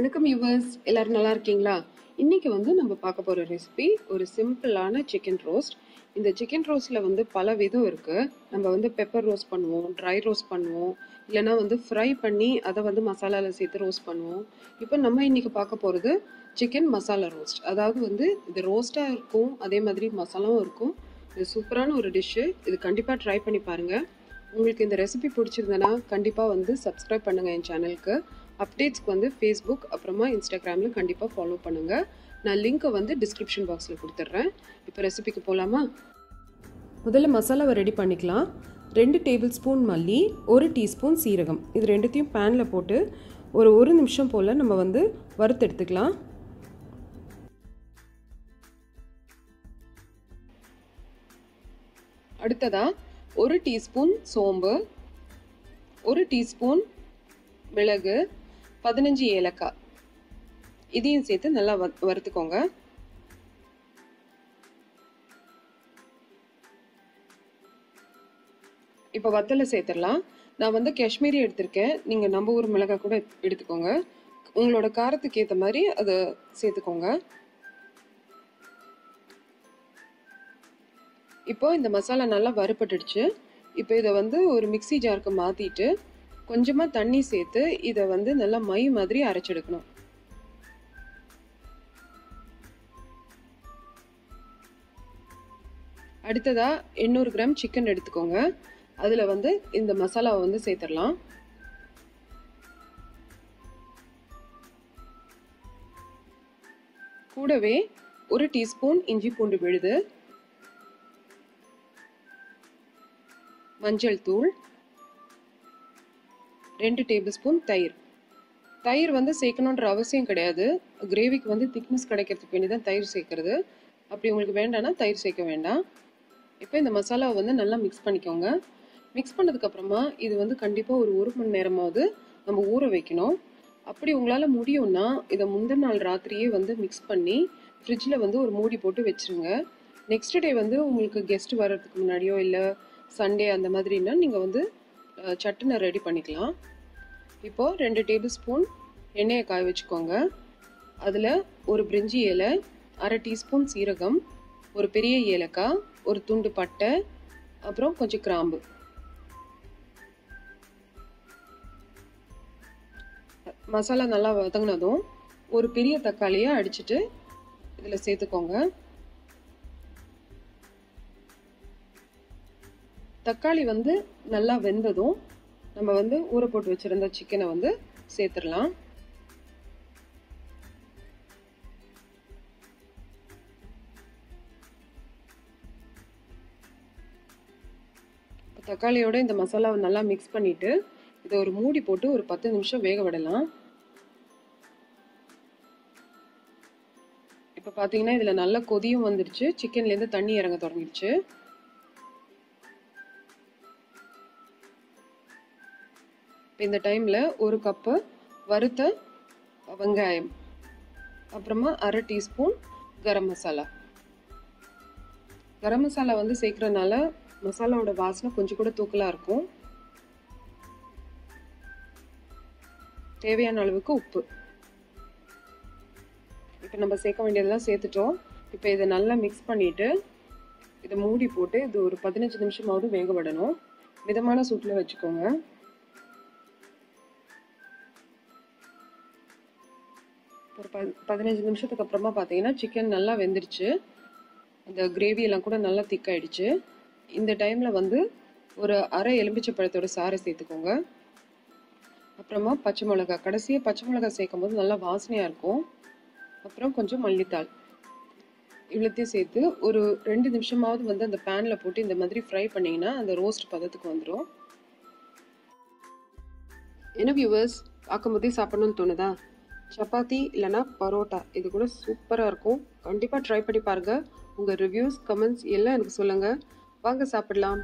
வணக்கம் யூவர்ஸ் எல்லாரும் நல்லா இருக்கீங்களா? இன்னைக்கு வந்து நம்ம பார்க்க போகிற ரெசிபி ஒரு சிம்பிளான சிக்கன் ரோஸ்ட் இந்த சிக்கன் ரோஸ்ட்டில் வந்து பல விதம் இருக்குது நம்ம வந்து பெப்பர் ரோஸ்ட் பண்ணுவோம் ட்ரை ரோஸ்ட் பண்ணுவோம். இல்லைன்னா வந்து ஃப்ரை பண்ணி அதை வந்து மசாலாவில் சேர்த்து ரோஸ்ட் பண்ணுவோம். இப்போ நம்ம இன்னைக்கு பார்க்க போகிறது சிக்கன் மசாலா ரோஸ்ட் அதாவது வந்து இது ரோஸ்ட்டாக இருக்கும் அதே மாதிரி மசாலாவும் இருக்கும். இது சூப்பரான ஒரு டிஷ்ஷு இது கண்டிப்பாக ட்ரை பண்ணி பாருங்கள் உங்களுக்கு இந்த ரெசிபி பிடிச்சிருந்தனா கண்டிப்பாக வந்து சப்ஸ்கிரைப் பண்ணுங்கள் என் சேனலுக்கு அப்டேட்ஸ்க்கு வந்து ஃபேஸ்புக் அப்புறமா இன்ஸ்டாகிராமில் கண்டிப்பாக ஃபாலோ பண்ணுங்கள் நான் லிங்க்கை வந்து டிஸ்கிரிப்ஷன் பாக்ஸில் கொடுத்துட்றேன். இப்போ ரெசிபிக்கு போகலாமா முதல்ல மசாலாவை ரெடி பண்ணிக்கலாம். ரெண்டு டேபிள் ஸ்பூன் மல்லி ஒரு டீஸ்பூன் சீரகம். இது ரெண்டுத்தையும் பேனில் போட்டு ஒரு ஒரு நிமிஷம் போல் நம்ம வந்து வறுத்து எடுத்துக்கலாம். அடுத்ததாக ஒரு டீஸ்பூன் சோம்பு ஒரு டீஸ்பூன் மிளகு பதினஞ்சு ஏலக்காய். இதையும் சேர்த்து நல்லா வ வறுத்துக்கோங்க. இப்போ வத்தலை சேர்த்துடலாம். நான் வந்து காஷ்மீரி எடுத்திருக்கேன். நீங்கள் நம்ம ஊர் மிளகாய் கூட எடுத்துக்கோங்க. உங்களோட காரத்துக்கு ஏற்ற மாதிரி அதை சேர்த்துக்கோங்க. இப்போ இந்த மசாலா நல்லா வறுபட்டுடுச்சு. இப்போ இதை வந்து ஒரு மிக்சி ஜாருக்கு மாற்றிட்டு கொஞ்சமாக தண்ணி சேர்த்து இதை வந்து நல்லா மை மாதிரி அரைச்செடுக்கணும். அடுத்ததாக எண்ணூறு கிராம் சிக்கன் எடுத்துக்கோங்க. அதில் வந்து இந்த மசாலாவை வந்து சேர்த்துடலாம். கூடவே ஒரு டீஸ்பூன் இஞ்சி பூண்டு விழுது. மஞ்சள் தூள். ரெண்டு டேபிள் ஸ்பூன் தயிர். தயிர் வந்து சேர்க்கணுன்ற அவசியம் கிடையாது. கிரேவிக்கு வந்து திக்னஸ் கிடைக்கிறதுக்கு வேண்டி தான் தயிர் சேர்க்கறது. அப்படி உங்களுக்கு வேண்டாம்னா தயிர் சேர்க்க வேண்டாம். இப்போ இந்த மசாலாவை வந்து நல்லா மிக்ஸ் பண்ணிக்கோங்க. மிக்ஸ் பண்ணதுக்கப்புறமா இது வந்து கண்டிப்பாக ஒரு ஒரு மணி நேரமாவது நம்ம ஊற வைக்கணும். அப்படி உங்களால் முடியும்னா இதை முந்தின நாள் ராத்திரியே வந்து மிக்ஸ் பண்ணி ஃப்ரிட்ஜில் வந்து ஒரு மூடி போட்டு வச்சுருங்க. நெக்ஸ்ட் டே வந்து உங்களுக்கு கெஸ்ட் வர்றதுக்கு முன்னாடியோ இல்லை சண்டே அந்த மாதிரின்னா நீங்கள் வந்து சட்டுனை ரெடி பண்ணிக்கலாம். இப்போது ரெண்டு டேபிள் ஸ்பூன் எண்ணெயை காய வச்சுக்கோங்க. அதில் ஒரு பிரிஞ்சி இலை அரை டீஸ்பூன் சீரகம் ஒரு பெரிய ஏலக்காய் ஒரு துண்டு பட்டை அப்புறம் கொஞ்சம் கிராம்பு. மசாலா நல்லா வதங்கினதும் ஒரு பெரிய தக்காளியை அடிச்சுட்டு இதில் சேர்த்துக்கோங்க. தக்காளி வந்து நல்லா வெந்ததும் நம்ம வந்து ஊற போட்டு வச்சுருந்த சிக்கனை வந்து சேர்த்துடலாம். தக்காளியோட இந்த மசாலாவை நல்லா மிக்ஸ் பண்ணிவிட்டு இதை ஒரு மூடி போட்டு ஒரு பத்து நிமிஷம் வேக விடலாம். இப்போ பார்த்தீங்கன்னா இதில் நல்ல கொதியும் வந்துடுச்சு சிக்கன்லேருந்து தண்ணி இறங்க தொடங்கிடுச்சு. இப்போ இந்த டைமில் ஒரு கப்பு வறுத்த வெங்காயம் அப்புறமா அரை டீஸ்பூன் கரம் மசாலா. கரம் மசாலா வந்து சேர்க்குறதுனால மசாலாவோட வாசனை கொஞ்சம் கூட தூக்கலாக இருக்கும். தேவையான அளவுக்கு உப்பு. இப்போ நம்ம சேர்க்க வேண்டியதெல்லாம் சேர்த்துட்டோம். இப்போ இதை நல்லா மிக்ஸ் பண்ணிவிட்டு இதை மூடி போட்டு இது ஒரு பதினஞ்சு நிமிஷமாவது வேக விடணும். மிதமான சூட்டில் வச்சுக்கோங்க. ஒரு ப பதினஞ்சு நிமிஷத்துக்கு அப்புறமா பார்த்தீங்கன்னா சிக்கன் நல்லா வெந்துருச்சு. அந்த கிரேவி எல்லாம் கூட நல்லா திக்காயிடுச்சு இந்த டைமில் வந்து ஒரு அரை எலும்பிச்சை பழத்தோட சாறை சேர்த்துக்கோங்க. அப்புறமா பச்சை மிளகா கடைசியாக பச்சை மிளகா சேர்க்கும் போது நல்லா வாசனையாக இருக்கும். அப்புறம் கொஞ்சம் மல்லித்தாள் இவ்வளோத்தையும் சேர்த்து ஒரு ரெண்டு நிமிஷமாவது வந்து அந்த பேனில் போட்டு இந்த மாதிரி ஃப்ரை பண்ணிங்கன்னா அந்த ரோஸ்ட் பதத்துக்கு வந்துடும் என்ன வியூவர்ஸ் பார்க்கும்போதே சாப்பிடணும்னு தோணுதா? சப்பாத்தி இல்லைனா பரோட்டா. இது கூட சூப்பராக இருக்கும். கண்டிப்பாக ட்ரை பண்ணி பாருங்கள் உங்கள் ரிவ்யூஸ் கமெண்ட்ஸ் எல்லாம் எனக்கு சொல்லுங்கள் வாங்க சாப்பிடலாம்.